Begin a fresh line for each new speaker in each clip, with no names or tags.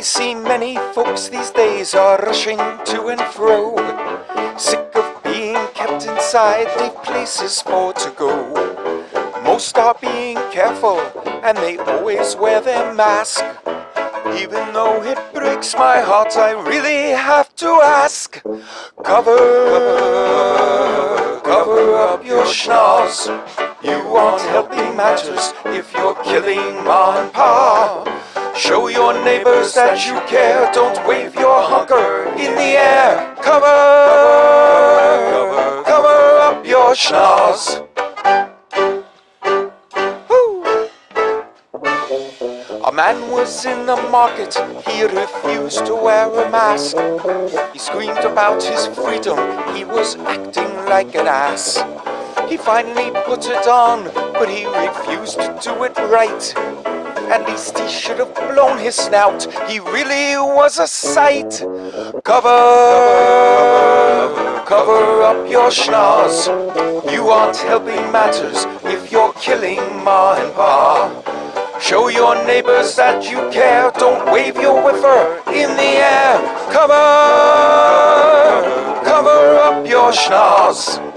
see many folks these days are rushing to and fro, sick of being kept inside, they've places for to go. Most are being careful and they always wear their mask. Even though it breaks my heart, I really have to ask. Cover, cover up your schnoz. You aren't helping matters if you're killing ma and pa. Show your neighbors that you care. Don't wave your hunker in the air. Cover, cover, cover up your schnoz. A man was in the market, he refused to wear a mask. He screamed about his freedom, he was acting like an ass. He finally put it on, but he refused to do it right. At least he should have blown his snout, he really was a sight. Cover, cover up your schnoz. You aren't helping matters if you're killing ma and pa. Show your neighbors that you care. Don't wave your whiffer in the air. Cover, cover up your schnoz.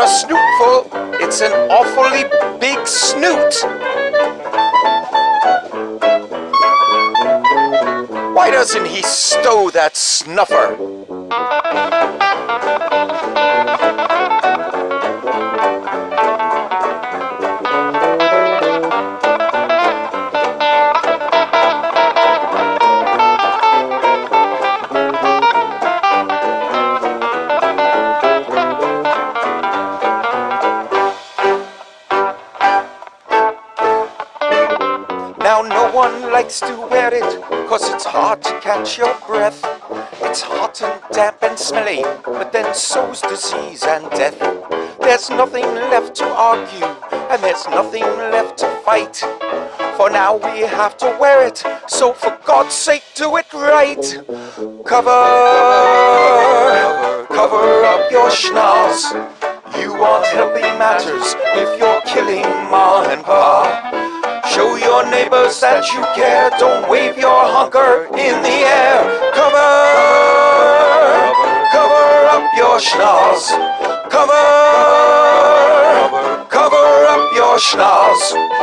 A snootful. It's an awfully big snoot. Why doesn't he stow that snuffer? One likes to wear it, cause it's hard to catch your breath. It's hot and damp and smelly, but then so's disease and death. There's nothing left to argue, and there's nothing left to fight. For now we have to wear it, so for God's sake do it right. Cover, cover up your schnoz. You aren't helping matters if you're killing ma and pa. Show your neighbors that you care. Don't wave your hunker in the air. Cover, cover up your schnoz. Cover, cover up your schnoz.